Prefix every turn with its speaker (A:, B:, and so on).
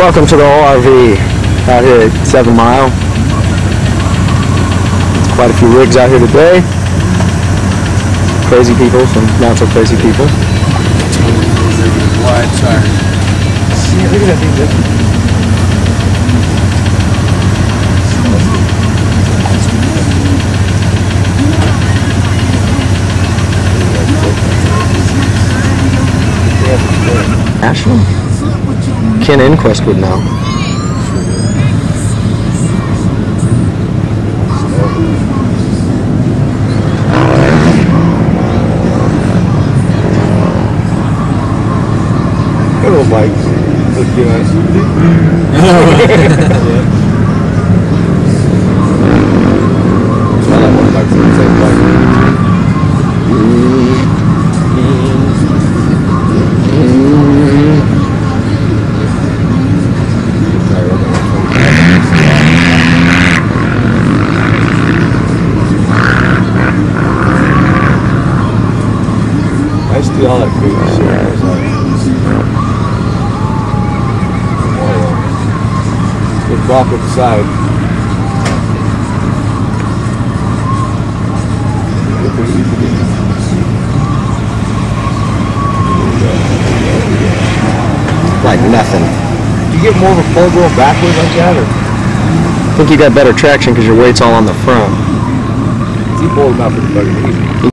A: Welcome to the ORV out here at Seven Mile. There's quite a few rigs out here today. Crazy people, some not so crazy people.
B: Wide.
A: Yeah, look at that thing. Ken Inquest would know.
B: Little bikes. Let's be honest. I like one bike for the same bike. To all that crazy shit. I was like, Good block at the side.
A: Like nothing.
B: Do you get more of a pull going backwards like that, or
A: I think you got better traction because your weight's all on the front.
B: pulling out fucking easy?